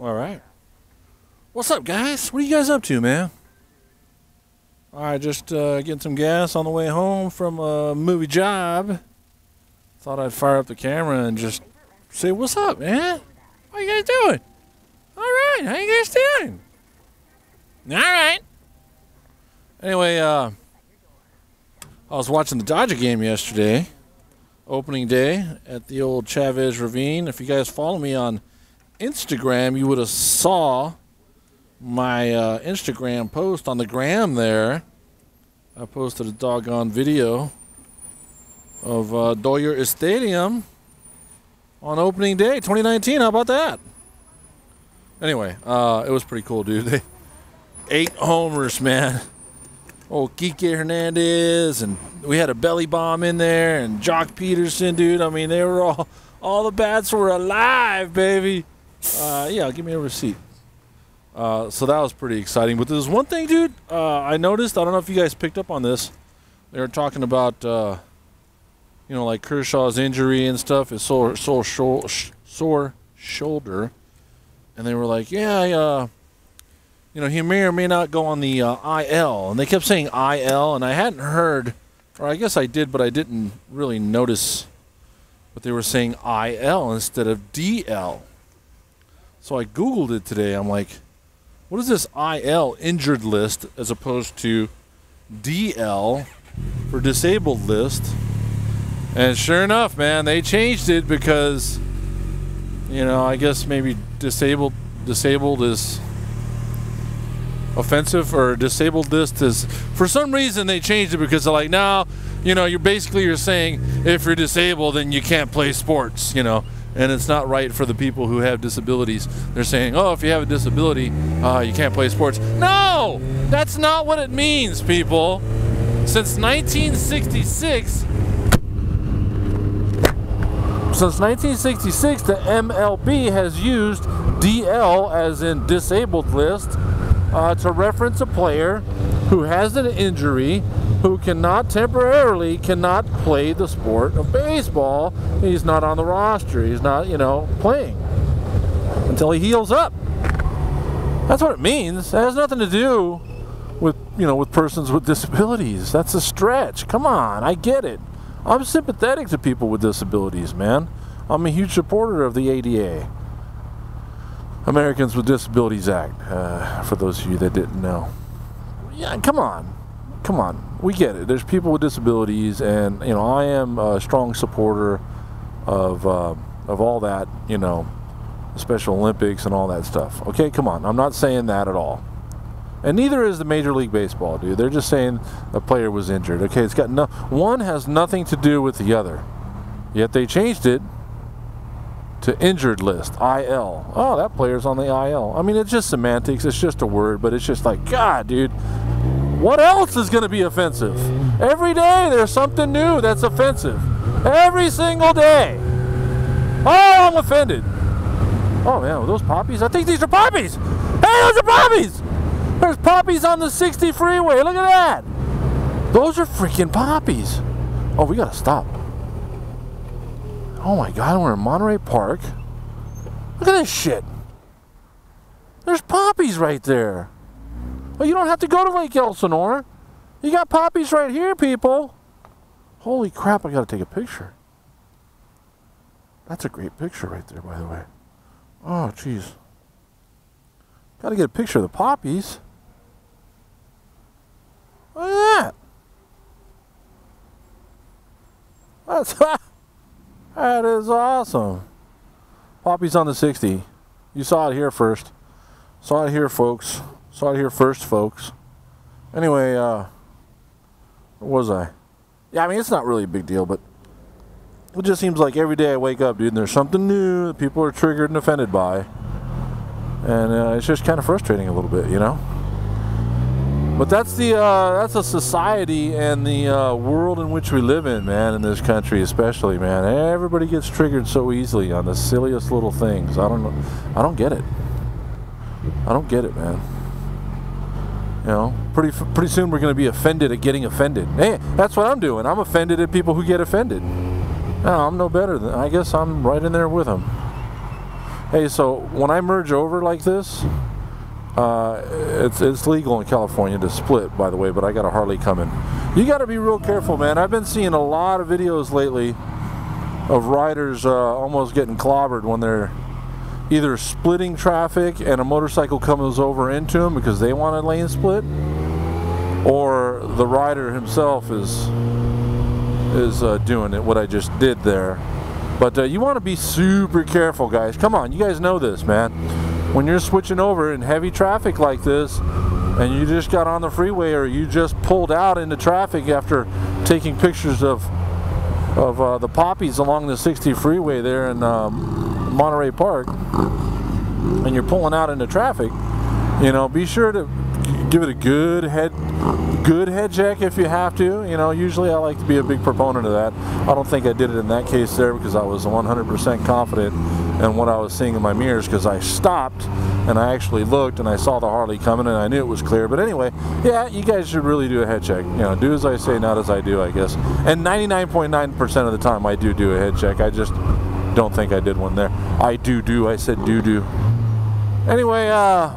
All right. What's up, guys? What are you guys up to, man? All right, just uh, getting some gas on the way home from a movie job. Thought I'd fire up the camera and just say, "What's up, man? What you guys doing? All right, how you guys doing? All right." Anyway, uh, I was watching the Dodger game yesterday, opening day at the old Chavez Ravine. If you guys follow me on Instagram, you would have saw my uh, Instagram post on the gram there. I posted a doggone video of uh, Dodger Stadium on opening day 2019. How about that? Anyway, uh, it was pretty cool, dude. Eight homers, man. Oh, Kike Hernandez, and we had a belly bomb in there, and Joc Pederson, dude. I mean, they were all all the bats were alive, baby. Uh, yeah, give me a receipt. Uh, so that was pretty exciting. But there's one thing, dude. Uh, I noticed. I don't know if you guys picked up on this. They were talking about, uh, you know, like Kershaw's injury and stuff, his sore, sore, sore, sore shoulder, and they were like, yeah, uh, you know, he may or may not go on the uh, IL, and they kept saying IL, and I hadn't heard, or I guess I did, but I didn't really notice. But they were saying IL instead of DL. So I Googled it today. I'm like, what is this IL injured list as opposed to DL for disabled list? And sure enough, man, they changed it because, you know, I guess maybe disabled disabled is offensive or disabled list is for some reason they changed it because they're like now you know you're basically you're saying if you're disabled then you can't play sports you know and it's not right for the people who have disabilities. They're saying, oh, if you have a disability, uh, you can't play sports. No, that's not what it means, people. Since 1966, since 1966, the MLB has used DL as in disabled list uh, to reference a player who has an injury who cannot temporarily cannot play the sport of baseball. He's not on the roster. He's not, you know, playing until he heals up. That's what it means. It has nothing to do with, you know, with persons with disabilities. That's a stretch. Come on, I get it. I'm sympathetic to people with disabilities, man. I'm a huge supporter of the ADA. Americans with Disabilities Act, uh, for those of you that didn't know. Yeah, come on come on, we get it. There's people with disabilities, and you know, I am a strong supporter of uh, of all that. You know, Special Olympics and all that stuff. Okay, come on. I'm not saying that at all. And neither is the Major League Baseball, dude. They're just saying a player was injured. Okay, it's got no one has nothing to do with the other. Yet they changed it to injured list, IL. Oh, that player's on the IL. I mean, it's just semantics. It's just a word, but it's just like, God, dude, what else is going to be offensive? Every day there's something new that's offensive. Every single day. Oh, I'm offended. Oh man, those poppies? I think these are poppies. Hey, those are poppies. There's poppies on the 60 freeway. Look at that. Those are freaking poppies. Oh, we gotta stop. Oh my God, we're in Monterey Park. Look at this shit. There's poppies right there. Well, you don't have to go to Lake Elsinore. You got poppies right here, people. Holy crap, I gotta take a picture. That's a great picture right there, by the way. Oh, jeez. Gotta get a picture of the poppies. Look at that. That's that is awesome. Poppies on the 60. You saw it here first. Saw it here, folks. Saw it here first, folks. Anyway, uh, where was I? Yeah, I mean, it's not really a big deal, but it just seems like every day I wake up, dude, and there's something new that people are triggered and offended by. And uh, it's just kind of frustrating a little bit, you know? But that's the uh, that's a society and the uh, world in which we live in, man. In this country, especially, man. Everybody gets triggered so easily on the silliest little things. I don't know. I don't get it. I don't get it, man. You know, pretty pretty soon we're going to be offended at getting offended. Hey, that's what I'm doing. I'm offended at people who get offended. No, I'm no better than. I guess I'm right in there with them. Hey, so when I merge over like this, uh, it's it's legal in California to split, by the way, but I got a Harley coming. You got to be real careful, man. I've been seeing a lot of videos lately of riders uh, almost getting clobbered when they're either splitting traffic and a motorcycle comes over into them because they want a lane split, or the rider himself is is uh, doing it. What I just did there. But uh, you want to be super careful, guys. Come on, you guys know this, man. When you're switching over in heavy traffic like this, and you just got on the freeway or you just pulled out into traffic after taking pictures of of uh, the poppies along the 60 freeway there and um, Monterey Park, and you're pulling out into traffic, you know, be sure to give it a good head good head check if you have to you know. Usually I like to be a big proponent of that. I don't think I did it in that case there because I was 100% confident in what I was seeing in my mirrors because I stopped and I actually looked and I saw the Harley coming and I knew it was clear. But anyway yeah you guys should really do a head check. You know do as I say not as I do I guess. And 99.9% of the time I do do a head check. I just don't think I did one there I do do I said do do anyway uh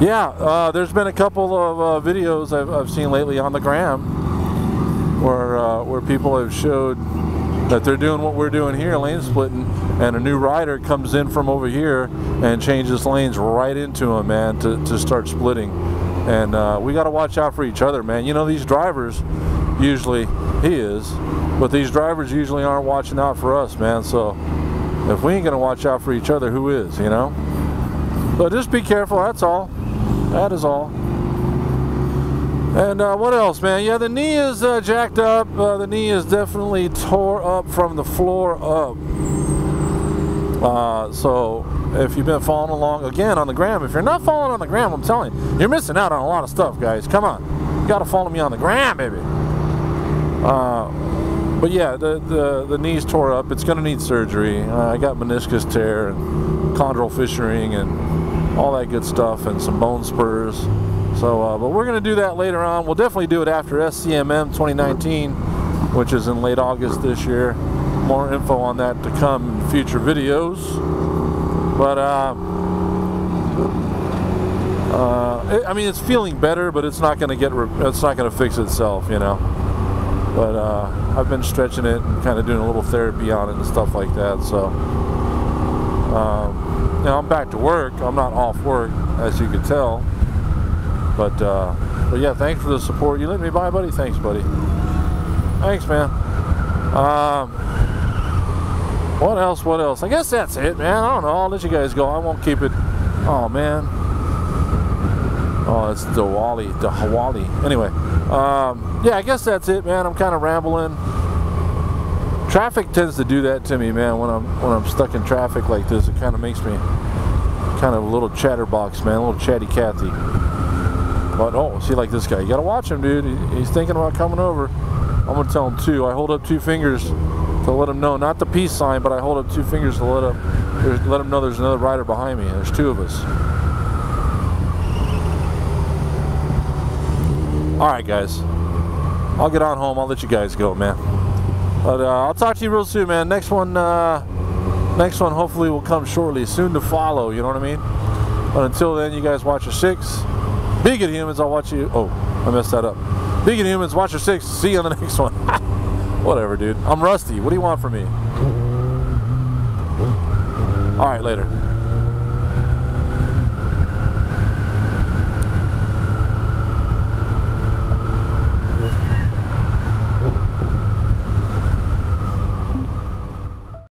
yeah, uh, there's been a couple of uh, videos I've, I've, seen lately on the gram where uh, where people have showed that they're doing what we're doing here, lane splitting, and a new rider comes in from over here and changes lanes right into him, man, to, to start splitting. And uh, we got to watch out for each other, man. You know, these drivers usually, he is, but these drivers usually aren't watching out for us, man. So if we ain't to watch out for each other, who is, you know? So just be careful, that's all. That is all. And uh, what else, man? Yeah, the knee is uh, jacked up. Uh, the knee is definitely tore up from the floor up. Uh, so if you've been following along again on the gram, if you're not following on the gram, I'm telling you, you're missing out on a lot of stuff, guys. Come on, you got to follow me on the gram, baby. Uh, but yeah, the, the the knee's tore up. It's gonna need surgery. Uh, I got meniscus tear and chondral fissuring and all that good stuff, and some bone spurs. So, uh, but we're going to do that later on. We'll definitely do it after SCMM 2019, which is in late August this year. More info on that to come in future videos. But, uh, uh, I mean, it's feeling better, but it's not going to get, it's not going to fix itself, you know. But uh, I've been stretching it and kind of doing a little therapy on it and stuff like that. So, um, now I'm back to work. I'm not off work, as you can tell. But, uh, but yeah, thanks for the support. You let me by, buddy? Thanks, buddy. Thanks, man. Um, what else? What else? I guess that's it, man. I don't know. I'll let you guys go. I won't keep it. Oh, man. Oh, it's the Wally, the Hawali. Anyway, um, yeah, I guess that's it, man. I'm kind of rambling. Traffic tends to do that to me, man. When I'm when I'm stuck in traffic like this, it kind of makes me kind of a little chatterbox, man, a little chatty Cathy. But oh, see, like this guy, you gotta watch him, dude. he's thinking about coming over. I'm gonna tell him two. I hold up two fingers to let him know, not the peace sign, but I hold up two fingers to let him let him know there's another rider behind me. There's two of us. All right, guys. I'll get on home. I'll let you guys go, man. But uh, I'll talk to you real soon, man. Next one, uh, next one hopefully will come shortly, soon to follow. You know what I mean? But until then, you guys watch your six. Be good humans. I'll watch you. Oh, I messed that up. Be good humans. Watch your six. See you on the next one. Whatever, dude. I'm rusty. What do you want from me? All right, later.